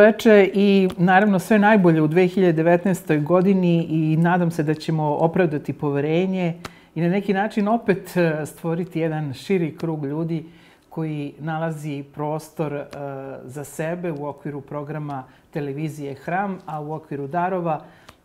dobroveče i naravno sve najbolje u 2019. godini i nadam se da ćemo opravdati poverenje i na neki način opet e, stvoriti jedan širi krug ljudi koji nalazi prostor uh, za sebe u okviru programa televizije Hram, a u okviru Darova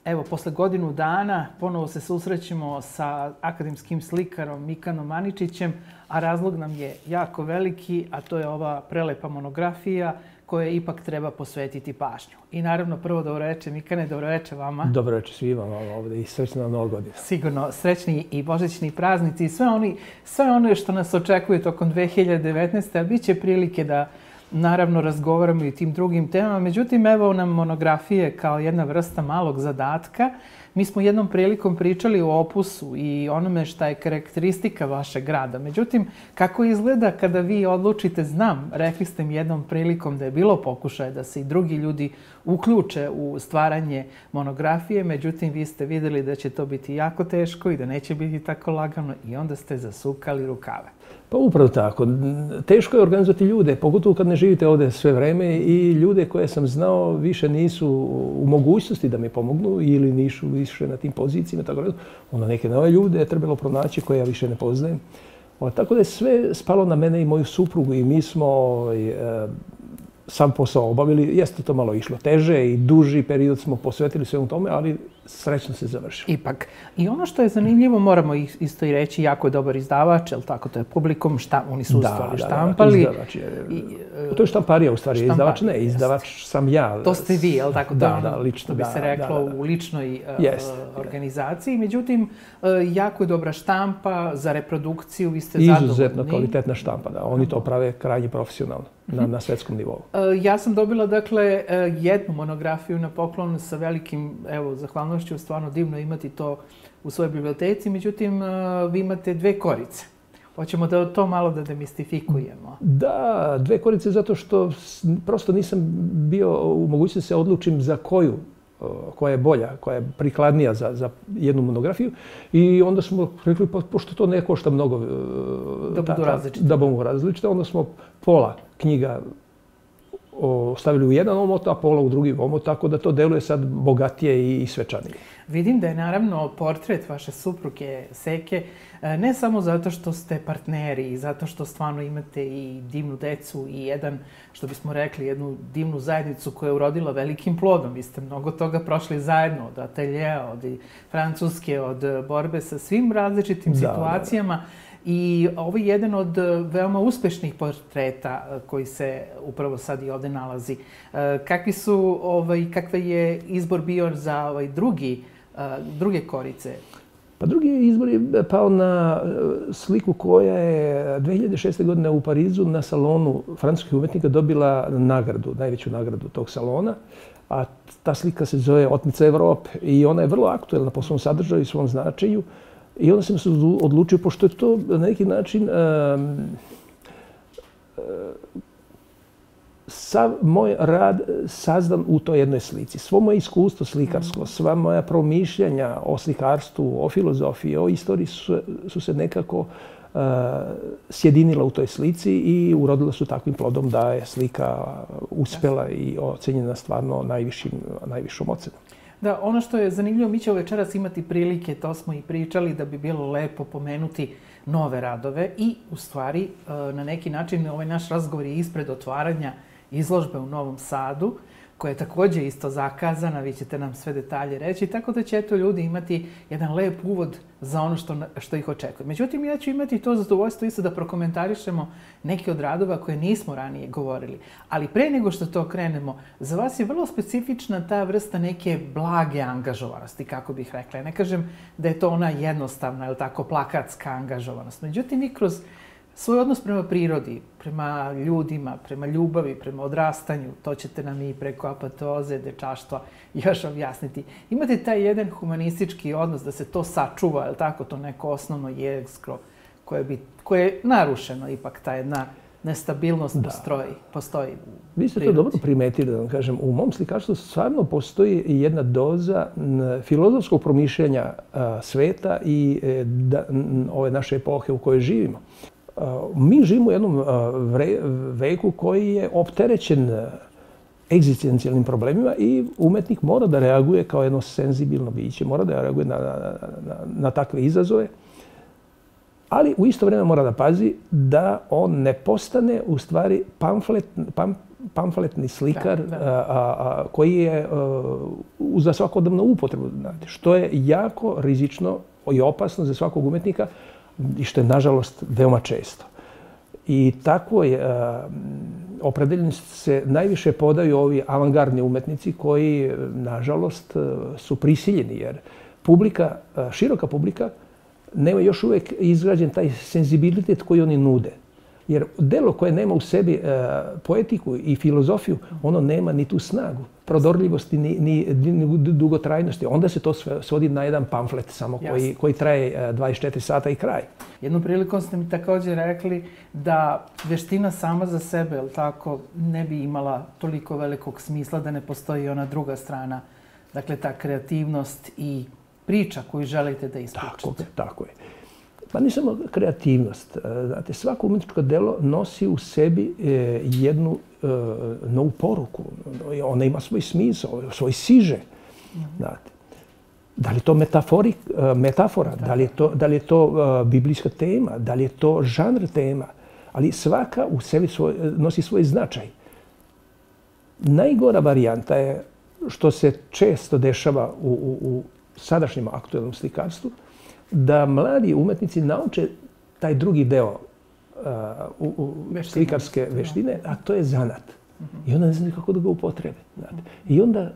Evo, posle godinu dana ponovo se susrećemo sa akademskim slikarom Mikanom Maničićem, a razlog nam je jako veliki, a to je ova prelepa monografija koje ipak treba posvetiti pažnju. I naravno, prvo dobroveče, Mikane, dobroveče vama. Dobroveče svima vam ovde i srećno na godina. Sigurno, srećni i božićni praznici i sve, oni, sve ono što nas očekuje tokom 2019. A bit će prilike da naravno razgovaramo i tim drugim temama. Međutim, evo nam monografije kao jedna vrsta malog zadatka. Mi smo jednom prilikom pričali o opusu i onome šta je karakteristika vašeg grada. Međutim, kako izgleda kada vi odlučite, znam, rekli ste mi jednom prilikom da je bilo pokušaje da se i drugi ljudi uključe u stvaranje monografije, međutim, vi ste videli da će to biti jako teško i da neće biti tako lagano i onda ste zasukali rukave. Pa upravo tako. Teško je organizovati ljude, pogotovo kad ne živite ovde sve vreme i ljude koje sam znao više nisu u mogućnosti da mi pomognu ili nisu više na tim pozicijama. Tako da, onda neke nove ljude je trebalo pronaći koje ja više ne poznajem. O, tako da je sve spalo na mene i moju suprugu i mi smo e, sam posao obavili. Jeste to malo išlo teže i duži period smo posvetili svemu tome, ali srećno se završilo. Ipak. I ono što je zanimljivo, moramo isto i reći, jako je dobar izdavač, je tako, to je publikom, šta, oni su da, stvari da, štampali. Da, izdavač je. I, to je štamparija u stvari, štamparija, izdavač ne, izdavač jest. sam ja. To ste vi, je tako? Da, da, lično. To bi da, se reklo da, da, da. u ličnoj uh, organizaciji. Međutim, uh, jako je dobra štampa za reprodukciju, vi ste zadovoljni. Izuzetno kvalitetna štampa, da. Oni to prave krajnje profesionalno na, mhm. na svetskom nivou. Uh, ja sam dobila, dakle, jednu monografiju na poklon sa velikim, evo, zahvalno zahvalnošću, stvarno divno imati to u svojoj biblioteci, međutim, vi imate dve korice. Hoćemo da to malo da demistifikujemo. Da, dve korice zato što prosto nisam bio u mogućnosti da se odlučim za koju koja je bolja, koja je prikladnija za, za jednu monografiju. I onda smo rekli, pa, pošto to ne košta mnogo da budu različite, da budu različite onda smo pola knjiga stavili u jedan omot, a pola u drugi omot, tako da to deluje sad bogatije i svečanije. Vidim da je naravno portret vaše supruge Seke e, ne samo zato što ste partneri i zato što stvarno imate i divnu decu i jedan, što bismo rekli, jednu divnu zajednicu koja je urodila velikim plodom. Vi ste mnogo toga prošli zajedno, od ateljeja, od Francuske, od borbe sa svim različitim da, situacijama. Da, da I ovo je jedan od e, veoma uspešnih portreta e, koji se upravo sad i ovde nalazi. E, kakvi su, ovaj, kakva je izbor bio za ovaj drugi, druge korice? Pa drugi izbor je pao na sliku koja je 2006. godine u Parizu na salonu francuskih umetnika dobila nagradu, najveću nagradu tog salona. A ta slika se zove Otmica Evrope i ona je vrlo aktuelna po svom sadržaju i svom značaju. I onda sam se odlučio, pošto je to na neki način um, sav moj rad sazdan u toj jednoj slici. Svo moje iskustvo slikarsko, mm. sva moja promišljanja o slikarstvu, o filozofiji, o istoriji su, su se nekako uh, sjedinila u toj slici i urodila su takvim plodom da je slika uspela i ocenjena stvarno najvišim, najvišom ocenom. Da, ono što je zanimljivo, mi ćemo večeras imati prilike, to smo i pričali, da bi bilo lepo pomenuti nove radove i, u stvari, e, na neki način ovaj naš razgovor je ispred otvaranja izložbe u Novom Sadu, koja je takođe isto zakazana, vi ćete nam sve detalje reći, tako da će eto ljudi imati jedan lep uvod za ono što, što ih očekuje. Međutim, ja ću imati to zadovoljstvo isto da prokomentarišemo neke od radova koje nismo ranije govorili. Ali pre nego što to krenemo, za vas je vrlo specifična ta vrsta neke blage angažovanosti, kako bih rekla. Ja ne kažem da je to ona jednostavna, ili tako, plakatska angažovanost. Međutim, i kroz svoj odnos prema prirodi, prema ljudima, prema ljubavi, prema odrastanju, to ćete nam i preko apatoze, dečaštva još objasniti. Imate taj jedan humanistički odnos da se to sačuva, je tako, to neko osnovno jezgro koje, bi, koje je narušeno ipak, ta jedna nestabilnost da. postoji, postoji Vi ste to dobro primetili, da vam kažem. U mom slikarstvu stvarno postoji jedna doza filozofskog promišljanja sveta i e, da, ove naše epohe u kojoj živimo mi živimo u jednom veku koji je opterećen egzistencijalnim problemima i umetnik mora da reaguje kao jedno senzibilno biće, mora da reaguje na, na, na, na takve izazove, ali u isto vrijeme mora da pazi da on ne postane u stvari pamflet, pam, pamfletni slikar da, da. A, a, koji je a, za svakodnevnu upotrebu, znate, što je jako rizično i opasno za svakog umetnika i što je nažalost veoma često. I takvoj opredeljenosti se najviše podaju ovi avangardni umetnici koji, nažalost, su prisiljeni jer publika, široka publika, nema još uvijek izgrađen taj senzibilitet koji oni nude. Jer delo koje nema u sebi e, poetiku i filozofiju, ono nema ni tu snagu, prodorljivosti, ni, ni, ni dugotrajnosti. Onda se to svodi na jedan pamflet samo koji, koji traje e, 24 sata i kraj. Jednom prilikom ste mi također rekli da veština sama za sebe, ili tako, ne bi imala toliko velikog smisla da ne postoji ona druga strana. Dakle, ta kreativnost i priča koju želite da ispričate. Tako, tako je. Pa ne samo kreativnost. E, znate, svako umjetničko delo nosi u sebi e, jednu e, novu poruku. Ona ima svoj smisao, svoj siže. Znate. Da li je to metaforik, metafora, da li je to, da li je to biblijska tema, da li je to žanr tema, ali svaka u sebi svoj, nosi svoj značaj. Najgora varijanta je što se često dešava u, u, u sadašnjem aktualnom slikarstvu, da mladi umetnici nauče taj drugi deo uh, u, u slikarske veštine, a to je zanat. I onda ne znaju kako da ga upotrebe. Znate. I onda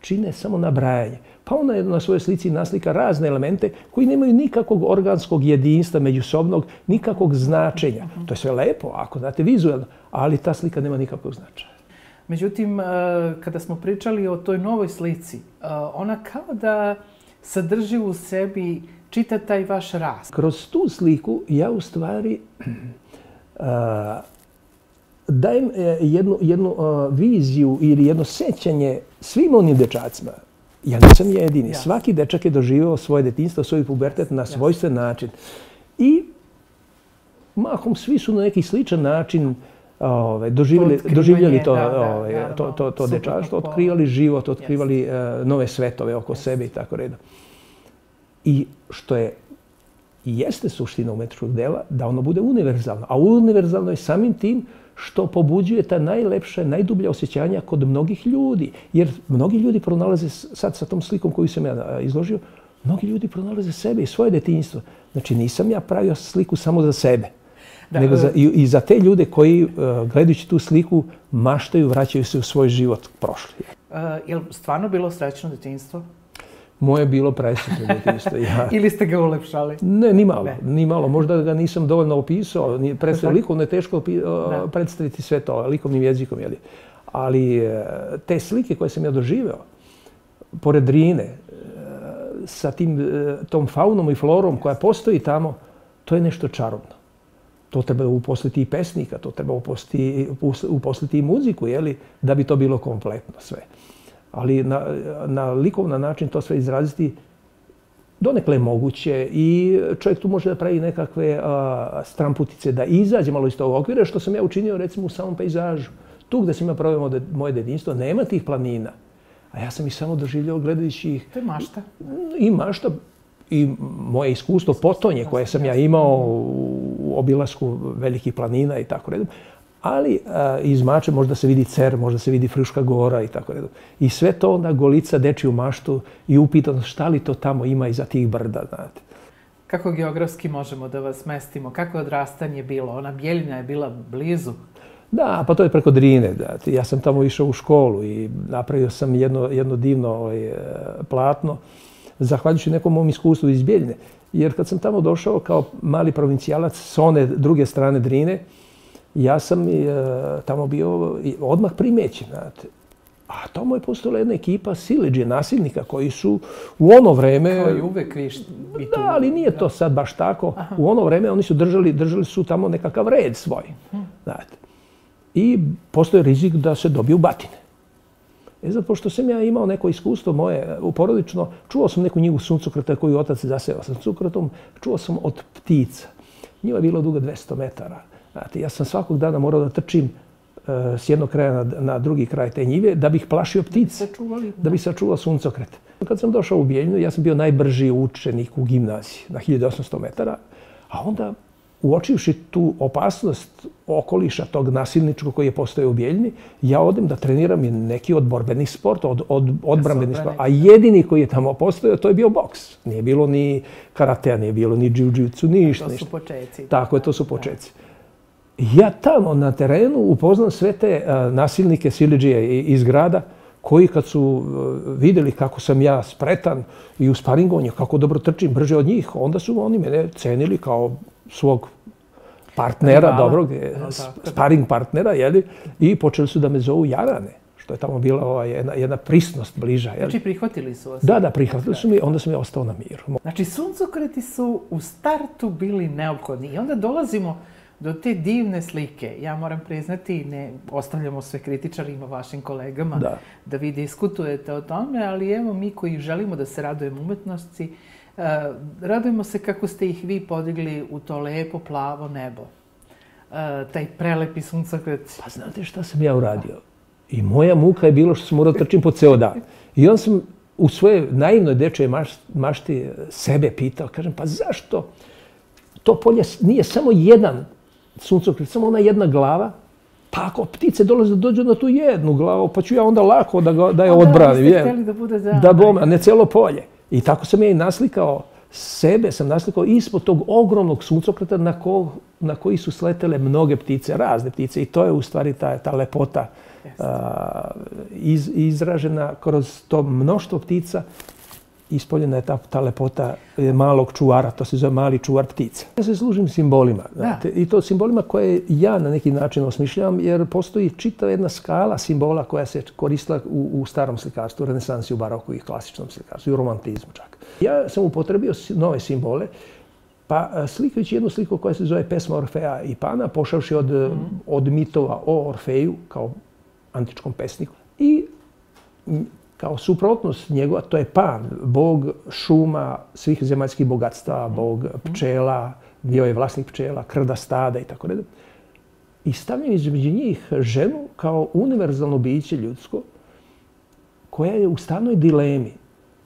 čine samo nabrajanje. Pa ona na svojoj slici naslika razne elemente koji nemaju nikakvog organskog jedinstva međusobnog, nikakvog značenja. To je sve lepo, ako znate vizualno, ali ta slika nema nikakvog značaja. Međutim, uh, kada smo pričali o toj novoj slici, uh, ona kao da sadrži u sebi čita taj vaš rast. Kroz tu sliku ja u stvari uh, dajem e, jednu, jednu uh, viziju ili jedno sećanje svim onim dečacima. Ja nisam jedini. Ja. Svaki dečak je doživao svoje detinstvo, svoj pubertet na svojstven način. I mahom svi su na neki sličan način ove, doživjeli, doživljali to, da, da, to, to, to dečaštvo, otkrivali život, otkrivali yes. uh, nove svetove oko yes. sebe i tako redom. I što je i jeste suština umetničkog dela, da ono bude univerzalno. A univerzalno je samim tim što pobuđuje ta najlepša, najdublja osjećanja kod mnogih ljudi. Jer mnogi ljudi pronalaze, sad sa tom slikom koju sam ja izložio, mnogi ljudi pronalaze sebe i svoje detinjstvo. Znači nisam ja pravio sliku samo za sebe, da, nego za, i, i za te ljude koji, uh, gledajući tu sliku, maštaju, vraćaju se u svoj život prošli. Uh, je li stvarno bilo srećno detinjstvo? Moje je bilo presretno djetinjstvo. Ja. Ili ste ga ulepšali? Ne, ni malo. Ni malo. Možda ga nisam dovoljno opisao. Predstavio, likovno je teško opi, da. predstaviti sve to likovnim jezikom. Jeli. Ali e, te slike koje sam ja doživeo, pored Rine, e, sa tim, e, tom faunom i florom koja postoji tamo, to je nešto čarobno. To treba uposliti i pesnika, to treba uposliti, uposliti i muziku, jeli, da bi to bilo kompletno sve ali na, na likovna način to sve izraziti donekle je moguće i čovjek tu može da pravi nekakve a, stramputice, da izađe malo iz tog okvira, što sam ja učinio recimo u samom pejzažu. Tu gde sam ja pravio moje dedinstvo, nema tih planina. A ja sam ih samo doživljao gledajući ih. To je mašta. I mašta i moje iskustvo potonje koje sam ja imao u obilasku velikih planina i tako redom ali a, iz Mače možda se vidi Cer, možda se vidi Fruška gora i tako redom. I sve to onda golica dečiju maštu i upitano šta li to tamo ima iza tih brda, znate. Kako geografski možemo da vas mestimo? Kako je odrastanje bilo? Ona Bijeljina je bila blizu. Da, pa to je preko Drine. Da. Ja sam tamo išao u školu i napravio sam jedno, jedno divno ovaj, e, platno, zahvaljujući nekom mom iskustvu iz Bijeljine. Jer kad sam tamo došao kao mali provincijalac s one druge strane Drine, ja sam e, tamo bio odmah primećen. Znate. A tamo je postojala jedna ekipa sileđe, nasilnika koji su u ono vreme... Kao i uvek viš. Da, ali nije to sad baš tako. Aha. U ono vreme oni su držali, držali su tamo nekakav red svoj. Hmm. Znate. I postoje rizik da se dobiju batine. E zato, pošto sam ja imao neko iskustvo moje u porodično, čuo sam neku njivu suncokrata koju otac zaseva sa suncokratom, čuo sam od ptica. Njiva je bilo duga 200 metara. Znate, ja sam svakog dana morao da trčim s jednog kraja na, na drugi kraj te njive da bih plašio ptice, Sačuvali, da bih sačuvao suncokret. Kad sam došao u Bijeljinu, ja sam bio najbrži učenik u gimnaziji na 1800 metara, a onda uočivši tu opasnost okoliša tog nasilničkog koji je postoje u Bijeljini, ja odem da treniram neki od borbenih sporta, od, od odbrambenih sporta. A jedini koji je tamo postojao, to je bio boks. Nije bilo ni karatea, nije bilo ni jiu-jitsu, ništa. To su početci. Tako je, to su početci. Ja tamo na terenu upoznam sve te nasilnike, siliđije iz grada, koji kad su uh, videli kako sam ja spretan i u sparingonju, kako dobro trčim brže od njih, onda su oni mene cenili kao svog partnera, Rivala. dobrog, sparing partnera, jeli, i počeli su da me zovu Jarane što je tamo bila ova jedna, jedna prisnost bliža. Jel? Znači prihvatili su vas? Da, da, prihvatili su mi, onda sam ja ostao na miru. Znači suncokreti su u startu bili neophodni i onda dolazimo do te divne slike. Ja moram priznati, ne ostavljamo sve kritičarima, vašim kolegama, da, da vi diskutujete o tome, ali evo mi koji želimo da se radujemo umetnosti, uh, radujemo se kako ste ih vi podigli u to lepo plavo nebo. Uh, taj prelepi suncokret. Pa znate šta sam ja uradio? I moja muka je bilo što sam morao trčim po ceo dan. I on sam u svoje naivnoj dečje mašti sebe pitao, kažem, pa zašto to polje nije samo jedan suncokret, samo ona jedna glava, pa ako ptice dolaze da dođu na tu jednu glavu, pa ću ja onda lako da, ga, da je odbranim. Da, da bude da... Da bom, a ne celo polje. I tako sam ja i naslikao sebe, sam naslikao ispod tog ogromnog suncokreta na, ko, na koji su sletele mnoge ptice, razne ptice. I to je u stvari ta, ta lepota a, iz, izražena kroz to mnoštvo ptica ispoljena je ta, ta lepota malog čuvara, to se zove mali čuvar ptica. Ja se služim simbolima. Znate, I to simbolima koje ja na neki način osmišljam, jer postoji čitava jedna skala simbola koja se koristila u, u starom slikarstvu, renesansi, u baroku i klasičnom slikarstvu, i u romantizmu čak. Ja sam upotrebio nove simbole, pa slikajući jednu sliku koja se zove Pesma Orfeja i Pana, pošavši od, mm. od mitova o Orfeju, kao antičkom pesniku, i kao suprotnost njegova, to je pan, bog šuma, svih zemaljskih bogatstva, bog pčela, bio je vlasnik pčela, krda stada i tako redom. I stavljam između njih ženu kao univerzalno biće ljudsko, koja je u stanoj dilemi.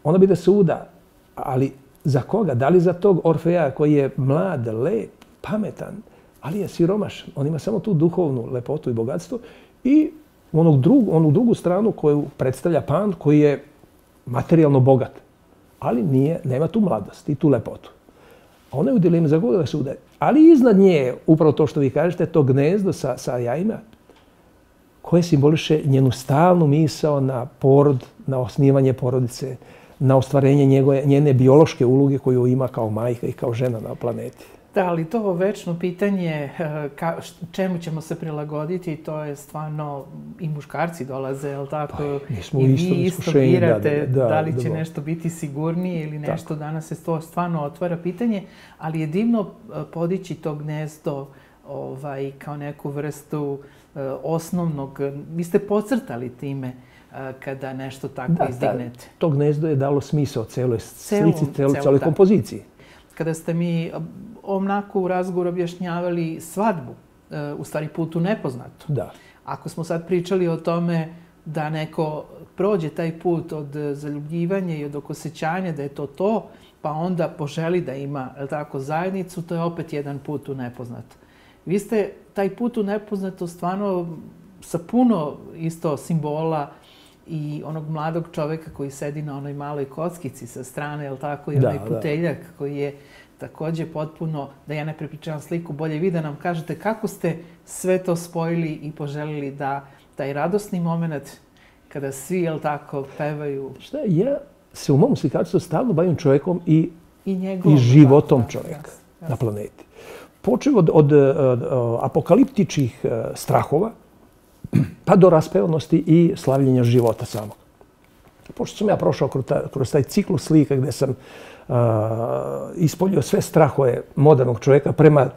Ona bi da se uda, ali za koga? Da li za tog Orfeja koji je mlad, lep, pametan, ali je siromaš. On ima samo tu duhovnu lepotu i bogatstvo i onog drug, onu drugu stranu koju predstavlja pan koji je materijalno bogat, ali nije, nema tu mladost i tu lepotu. Ona je u dilemi za koga da se udaje. Ali iznad nje, upravo to što vi kažete, to gnezdo sa, sa jajima, koje simboliše njenu stalnu misao na porod, na osnivanje porodice, na ostvarenje njegove, njene biološke uloge koju ima kao majka i kao žena na planeti. Da, ali to večno pitanje eh, ka, čemu ćemo se prilagoditi, to je stvarno i muškarci dolaze, je li tako? Pa, mi smo I vi isto birate da, da, da li će da, nešto biti sigurnije ili nešto. Tako. Danas se to stvarno otvara pitanje, ali je divno eh, podići to gnezdo ovaj, kao neku vrstu uh, osnovnog, vi ste pocrtali time uh, kada nešto tako da, izdignete. Da, to gnezdo je dalo smisao celoj slici, celoj, celoj kompoziciji kada ste mi onako u razgovoru objašnjavali svadbu, e, u stvari put u nepoznato. Da. Ako smo sad pričali o tome da neko prođe taj put od zaljubljivanja i od okosećanja, da je to to, pa onda poželi da ima tako, zajednicu, to je opet jedan put u nepoznato. Vi ste taj put u nepoznato stvarno sa puno isto simbola i onog mladog čoveka koji sedi na onoj maloj kockici sa strane, je tako, i da, onaj da. puteljak da. koji je takođe potpuno, da ja ne prepričavam sliku, bolje vi da nam kažete kako ste sve to spojili i poželili da taj radosni moment kada svi, jel tako, pevaju... Šta je, ja se u mom slikarstvu stalno bavim čovjekom i, i, njegovom, i životom da, čovjeka jas, jas. na planeti. Počeo od, od, od, apokaliptičnih uh, strahova, pa do raspevanosti i slavljenja života samog. Pošto sam ja prošao kroz, ta, kroz taj ciklus slika gde sam uh, ispoljio sve strahove modernog čovjeka prema,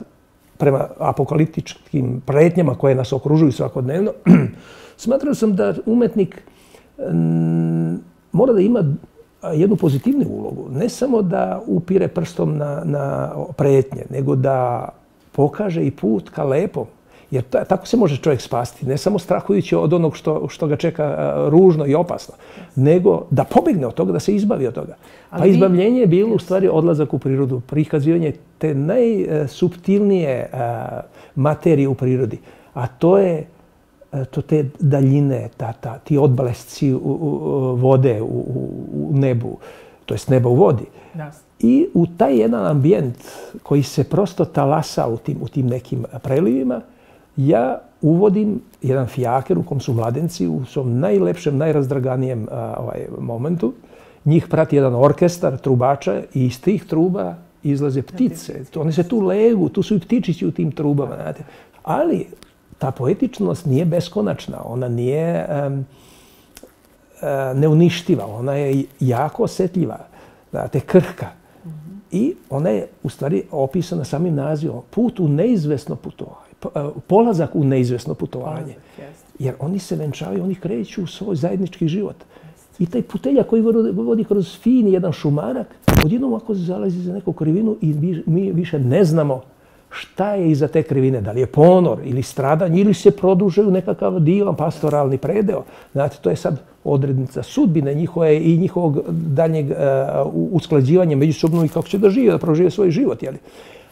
prema apokaliptičkim pretnjama koje nas okružuju svakodnevno, smatrao sam da umetnik m, mora da ima jednu pozitivnu ulogu. Ne samo da upire prstom na, na pretnje, nego da pokaže i put ka lepom Jer tako se može čovjek spasti, ne samo strahujući od onog što, što ga čeka ružno i opasno, nego da pobegne od toga, da se izbavi od toga. Pa izbavljenje je bilo u stvari odlazak u prirodu, prikazivanje te najsubtilnije materije u prirodi. A to je to te daljine, ta, ta, ti odbalesci vode u, u, nebu, to jest neba u vodi. I u taj jedan ambijent koji se prosto talasa u tim, u tim nekim prelivima, ja uvodim jedan fijaker u kom su mladenci u svom najlepšem, najrazdraganijem ovaj, momentu. Njih prati jedan orkestar trubača i iz tih truba izlaze ptice. One se tu legu, tu su i ptičići u tim trubama. Znate. Ali ta poetičnost nije beskonačna, ona nije um, neuništiva, ona je jako osjetljiva, znate, krhka. I ona je u stvari opisana samim nazivom put u neizvesno putovanje, polazak u neizvesno putovanje. Jer oni se venčavaju, oni kreću u svoj zajednički život. I taj putelja koji vodi kroz fini jedan šumarak, odjednom ako zalazi za neku krivinu i mi više ne znamo šta je iza te krivine, da li je ponor ili stradanje ili se produžaju nekakav divan pastoralni predeo. Znate, to je sad odrednica sudbine njihove i njihovog daljnjeg uh, usklađivanja međusobno i kako će da žive, da prožive svoj život. Jeli?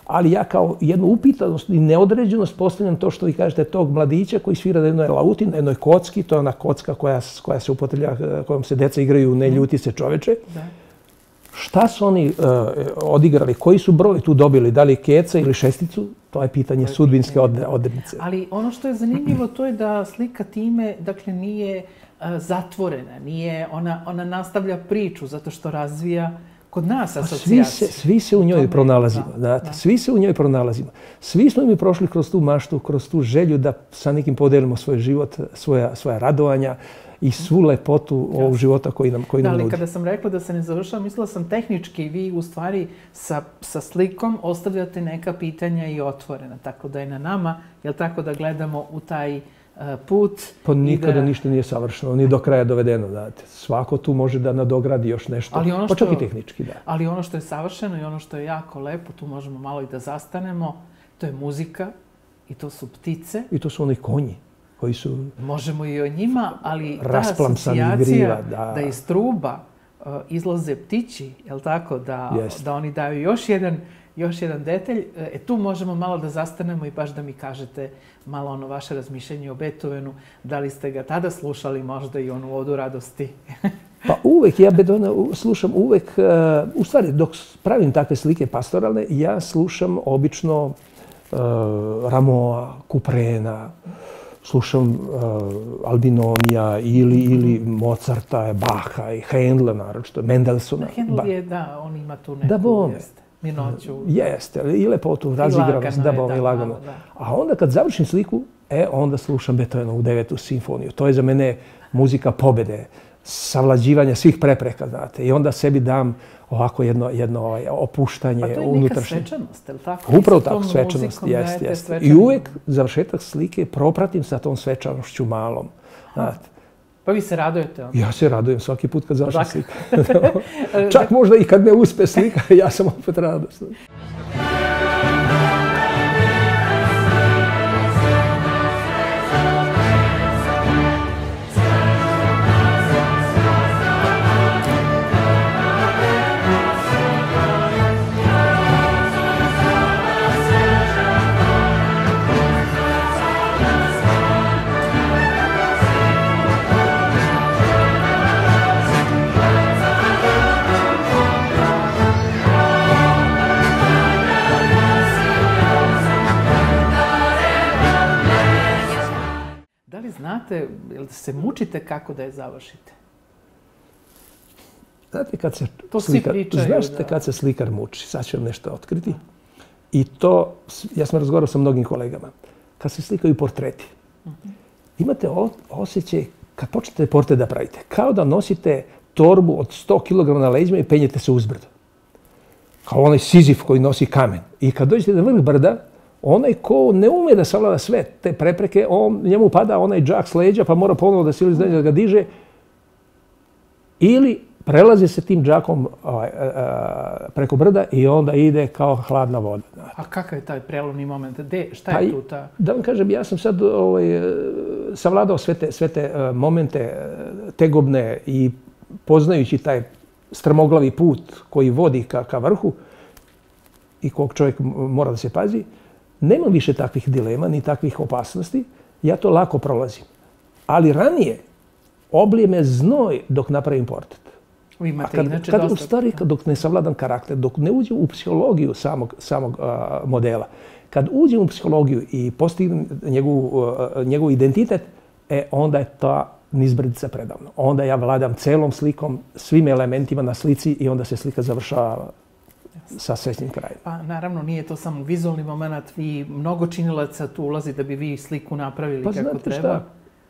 Ali ja kao jednu upitanost i neodređenost postavljam to što vi kažete tog mladića koji svira na jednoj lauti, na jednoj kocki, to je ona kocka koja, koja se upotreblja, kojom se deca igraju, ne ljuti se čoveče. Da Šta su oni uh, odigrali? Koji su broj tu dobili? Da li keca ili šesticu? To je pitanje sudbinske odrednice. Ali ono što je zanimljivo to je da slika time dakle, nije uh, zatvorena, nije, ona, ona nastavlja priču zato što razvija kod nas asocijacije. Svi se, svi se u njoj pronalazimo. Da, da. Svi se u njoj pronalazimo. Svi smo mi prošli kroz tu maštu, kroz tu želju da sa nekim podelimo svoj život, svoja, svoja radovanja, i svu lepotu ovog života koji nam, koji nam nudi. Da, ali kada sam rekla da se ne završava, mislila sam tehnički, vi u stvari sa, sa slikom ostavljate neka pitanja i otvorena, tako da je na nama, jel tako da gledamo u taj put. Pa nikada da... ništa nije savršeno, ni do kraja dovedeno. Znate. Svako tu može da nadogradi još nešto, ali ono što, pa čak i tehnički. Da. Ali ono što je savršeno i ono što je jako lepo, tu možemo malo i da zastanemo, to je muzika i to su ptice. I to su oni konji koji su... Možemo i o njima, ali ta asocijacija da. da iz truba uh, izlaze ptići, je li tako, da, yes. da oni daju još jedan, još jedan detalj. E, tu možemo malo da zastanemo i baš da mi kažete malo ono vaše razmišljenje o Beethovenu. Da li ste ga tada slušali možda i onu odu radosti? pa uvek, ja Beethovena slušam uvek, uh, u stvari dok pravim takve slike pastoralne, ja slušam obično uh, Ramoa, Kuprena, slušam uh, Albinomija ili, ili Mozarta, Baha i Handla, naročito, Mendelsona. Handel je, da, on ima tu neku, da bome. jeste, minoću. Jeste, i lepotu, razigranost, da bom, i lagano. Da. A onda kad završim sliku, e, onda slušam Beethovenovu devetu simfoniju. To je za mene muzika pobede, savlađivanja svih prepreka, znate. I onda sebi dam ovako jedno, jedno ovaj, opuštanje unutrašnje. Pa to je neka svečanost, je li tako? Upravo tako, svečanost, jeste, jeste. I uvek završetak slike propratim sa tom svečanošću malom. Znate. Pa vi se radujete onda? Ja se radujem svaki put kad završim sliku. Čak možda i kad ne uspe slika, ja sam opet radostan. Jel se mučite kako da je završite? Znate kad se to slikar, pričaju, znaš da. kad se slikar muči, sad ću vam nešto otkriti. I to, ja sam razgovarao sa mnogim kolegama, kad se slikaju portreti, -huh. imate osjećaj kad počnete portret da pravite, kao da nosite torbu od 100 kg na leđima i penjete se uzbrdo. Kao onaj sizif koji nosi kamen. I kad dođete na vrh brda, onaj ko ne ume da savlada sve te prepreke, on, njemu pada onaj džak s leđa pa mora ponovo da sili da ga diže. Ili prelazi se tim džakom ovaj, preko brda i onda ide kao hladna voda. A kakav je taj prelomni moment? De, šta je tu ta? Da vam kažem, ja sam sad ovaj, savladao sve te, sve te momente tegobne i poznajući taj strmoglavi put koji vodi ka, ka vrhu i kog čovjek mora da se pazi, nema više takvih dilema ni takvih opasnosti. Ja to lako prolazim. Ali ranije oblije me znoj dok napravim portret. Vi imate A kad, inače kad, dosta... U stvari, dok ne savladam karakter, dok ne uđem u psihologiju samog, samog a, modela, kad uđem u psihologiju i postignem njegov, njegov identitet, e, onda je ta nizbrdica predavno. Onda ja vladam celom slikom, svim elementima na slici i onda se slika završava sa srećnim krajem. Pa naravno nije to samo vizualni moment, vi mnogo činilaca tu ulazi da bi vi sliku napravili pa, kako treba. Šta?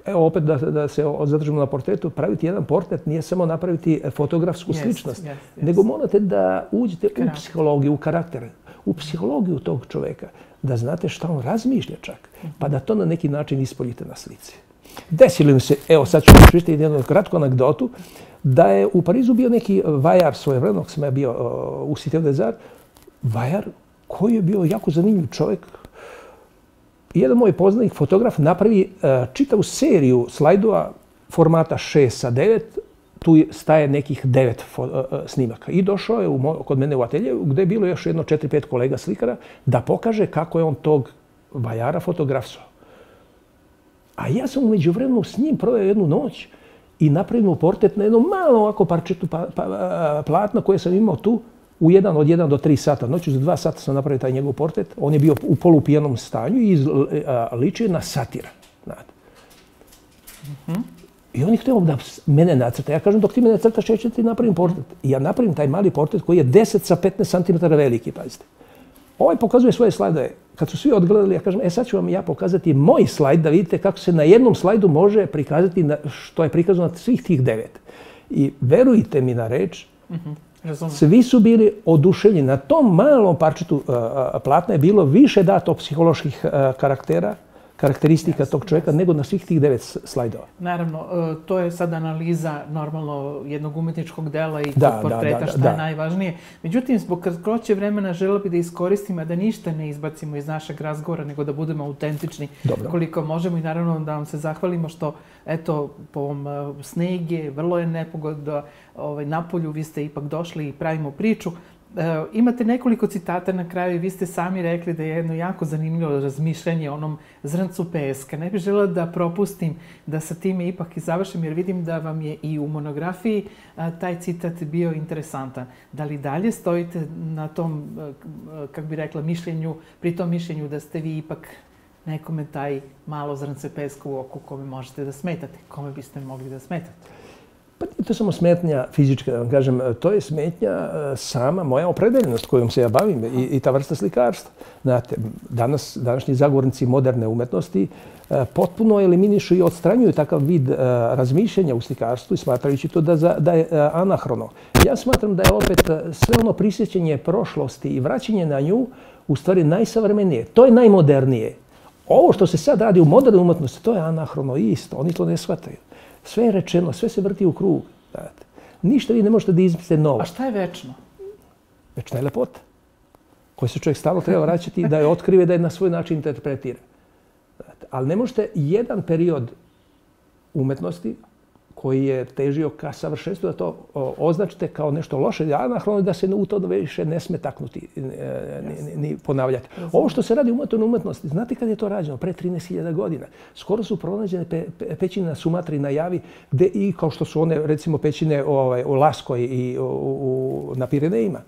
Evo opet da, da se zadržimo na portretu, praviti jedan portret nije samo napraviti fotografsku yes, sličnost, yes, yes. nego morate da uđete karakter. u psihologiju, u karakter, u psihologiju tog čoveka, da znate šta on razmišlja čak, pa da to na neki način ispoljite na slici. Desili mi se, evo sad ću pričati jednu kratku anegdotu, da je u Parizu bio neki vajar svoje vremenog, sam ja bio uh, u Cité des vajar koji je bio jako zanimljiv čovjek. Jedan moj poznanik, fotograf, napravi uh, čitavu seriju slajdova formata 6 sa 9, tu staje nekih devet snimaka. I došao je u, kod mene u atelje, gdje je bilo još jedno 4-5 kolega slikara, da pokaže kako je on tog vajara fotografsao. A ja sam umeđu vremenu s njim proveo jednu noć i napravimo portret na jednom malo ovako parčetu pa, pa, platna koje sam imao tu u jedan od jedan do tri sata. Noću za dva sata sam napravio taj njegov portret. On je bio u polupijenom stanju i ličio na satira. Znate. Mm. I on je htio da mene nacrta. Ja kažem, dok ti mene crtaš, ja ću ti napravim portret. I ja napravim taj mali portret koji je 10 sa 15 cm veliki, pazite. Ovaj pokazuje svoje slajdove. Kad su svi odgledali, ja kažem, e sad ću vam ja pokazati moj slajd da vidite kako se na jednom slajdu može prikazati na, što je prikazano na svih tih devet. I verujte mi na reč, mm -hmm. svi su bili oduševljeni. Na tom malom parčetu uh, platna je bilo više dato psiholoških uh, karaktera, karakteristika tog čovjeka nego na svih tih devet slajdova. Naravno, e, to je sad analiza normalno jednog umetničkog dela i da, portreta, da, da, šta da. je najvažnije. Međutim, zbog kratkoće vremena želo bi da iskoristimo da ništa ne izbacimo iz našeg razgovora, nego da budemo autentični Dobro. koliko možemo i naravno da vam se zahvalimo što, eto, po ovom e, snege, vrlo je nepogod da ovaj, na polju vi ste ipak došli i pravimo priču. E, imate nekoliko citata na kraju i vi ste sami rekli da je jedno jako zanimljivo razmišljanje o onom zrncu peska. Ne bih žela da propustim da sa time ipak i završim jer vidim da vam je i u monografiji taj citat bio interesantan. Da li dalje stojite na tom, kako bi rekla, mišljenju, pri tom mišljenju da ste vi ipak nekome taj malo zrnce peska u oku kome možete da smetate? Kome biste mogli da smetate? Pa to samo smetnja fizička, da vam kažem, to je smetnja e, sama moja opredeljenost kojom se ja bavim i, i ta vrsta slikarstva. Znate, danas, današnji zagovornici moderne umetnosti e, potpuno eliminišu i odstranjuju takav vid e, razmišljanja u slikarstvu i smatrajući to da, za, da je anahrono. Ja smatram da je opet sve ono prisjećanje prošlosti i vraćanje na nju u stvari najsavremenije. To je najmodernije. Ovo što se sad radi u modernoj umetnosti, to je anahrono isto. Oni to ne shvataju. Sve je rečeno, sve se vrti u krug. Znate. Ništa vi ne možete da izmislite novo. A šta je večno? Večna je lepota koju se čovjek stalno treba vraćati da je otkrive, da je na svoj način interpretira. Znate. Ali ne možete jedan period umetnosti koji je težio ka savršenstvu, da to označite kao nešto loše, anahrono da se u to više ne sme taknuti ni, ni ponavljati. Ovo što se radi u umetnosti, znate kad je to rađeno? Pre 13.000 godina. Skoro su pronađene pe, pe, pećine na Sumatri na Javi, gde i kao što su one, recimo, pećine ovaj, u Laskoj i u, u, na Pirenejima.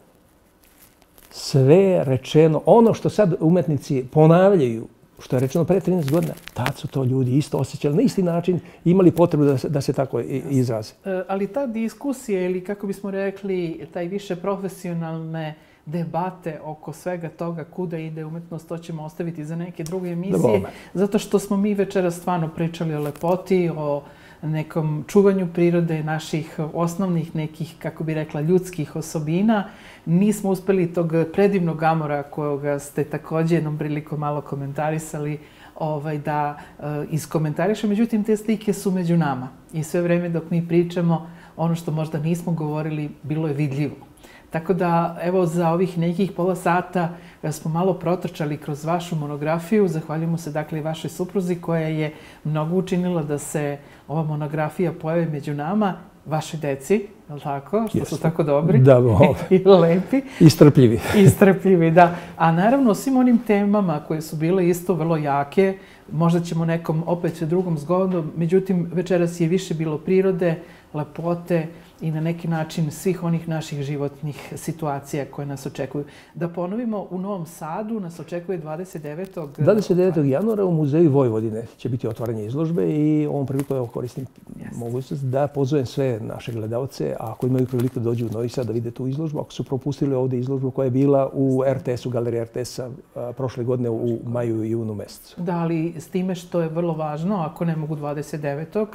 Sve rečeno, ono što sad umetnici ponavljaju što je rečeno pre 13 godina, tad su to ljudi isto osjećali na isti način, imali potrebu da se, da se tako izraze. E, ali ta diskusija ili kako bismo rekli, taj više profesionalne debate oko svega toga kuda ide umetnost, to ćemo ostaviti za neke druge emisije. Zato što smo mi večera stvarno pričali o lepoti, o nekom čuvanju prirode, naših osnovnih nekih, kako bi rekla, ljudskih osobina. Nismo uspeli tog predivnog amora kojega ste takođe jednom prilikom malo komentarisali, ovaj, da uh, iskomentariše. Međutim, te slike su među nama. I sve vreme dok mi pričamo, ono što možda nismo govorili bilo je vidljivo. Tako da, evo, za ovih nekih pola sata e, smo malo protrčali kroz vašu monografiju. Zahvaljujemo se, dakle, i vašoj supruzi koja je mnogo učinila da se ova monografija pojavi među nama, vaše deci, je li tako? Što Jeste. su tako dobri da, i lepi. Istrpljivi. Istrpljivi, da. A naravno, svim onim temama koje su bile isto vrlo jake, možda ćemo nekom opet drugom zgodom, međutim, večeras je više bilo prirode, lepote, i na neki način svih onih naših životnih situacija koje nas očekuju. Da ponovimo, u Novom Sadu nas očekuje 29. 29. januara u Muzeju Vojvodine će biti otvaranje izložbe i ovom priliku evo koristim yes. mogućnost da pozovem sve naše gledalce, ako imaju priliku da dođu u Novi Sad da vide tu izložbu, ako su propustili ovde izložbu koja je bila u RTS-u, galeriji RTS-a prošle godine u maju i junu mesecu. Da, ali s time što je vrlo važno, ako ne mogu 29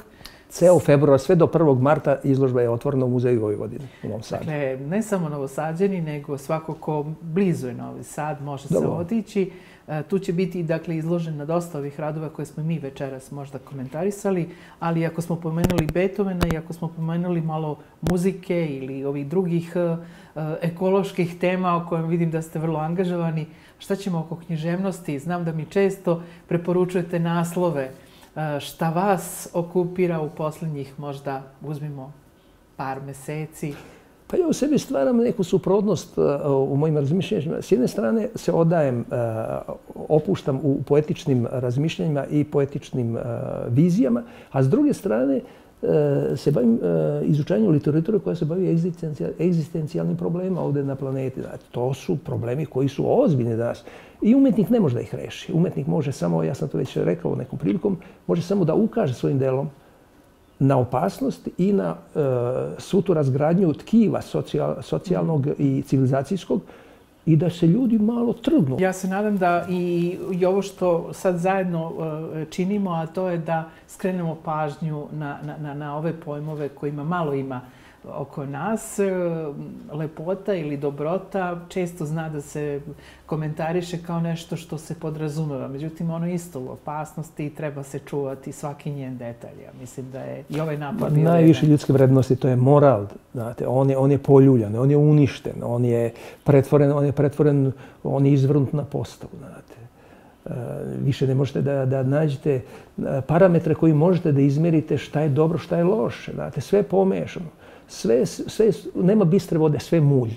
ceo februar, sve do 1. marta izložba je otvorena u Muzeju Vojvodine u Novom Sadu. Dakle, ne samo novosađeni, nego svako ko blizu je Novi Sad može Dobro. se otići. E, tu će biti dakle, izložen na dosta ovih radova koje smo mi večeras možda komentarisali, ali ako smo pomenuli Beethovena i ako smo pomenuli malo muzike ili ovih drugih e, ekoloških tema o kojem vidim da ste vrlo angažovani, šta ćemo oko književnosti? Znam da mi često preporučujete naslove šta vas okupira u poslednjih možda, uzmimo, par meseci? Pa ja u sebi stvaram neku suprotnost u mojim razmišljanjima. S jedne strane se odajem, opuštam u poetičnim razmišljanjima i poetičnim vizijama, a s druge strane se bavim izučanjem literature koja se bavi egzistencijalnim problema ovde na planeti. To su problemi koji su ozbiljni danas. I umetnik ne može da ih reši. Umetnik može samo, ja sam to već rekao nekom prilikom, može samo da ukaže svojim delom na opasnost i na e, svu tu razgradnju tkiva socijal, socijalnog i civilizacijskog i da se ljudi malo trgnu. Ja se nadam da i, i ovo što sad zajedno e, činimo, a to je da skrenemo pažnju na, na, na, na ove pojmove kojima malo ima oko nas, e, lepota ili dobrota često zna da se komentariše kao nešto što se podrazumeva. Međutim, ono isto u opasnosti i treba se čuvati svaki njen detalj. Ja mislim da je i ovaj napad bio Najviše ljudske vrednosti, to je moral. Znate, on je, on je poljuljan, on je uništen, on je pretvoren, on je pretvoren, on je izvrnut na postavu. Znate. E, više ne možete da, da nađete e, parametre koji možete da izmerite šta je dobro, šta je loše. Znate, sve je pomešano sve, sve, nema bistre vode, sve mulj.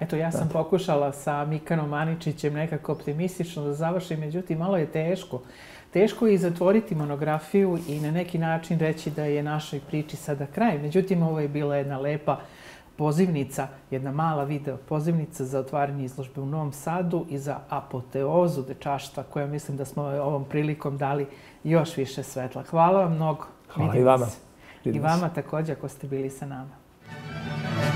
Eto, ja sam pokušala sa Mikanom Maničićem nekako optimistično da završim, međutim, malo je teško. Teško je i zatvoriti monografiju i na neki način reći da je našoj priči sada kraj. Međutim, ovo je bila jedna lepa pozivnica, jedna mala video pozivnica za otvaranje izložbe u Novom Sadu i za apoteozu dečaštva koja mislim da smo ovom prilikom dali još više svetla. Hvala vam mnogo. Hvala i vama. I vama takođe ako ste bili sa nama. Thank you.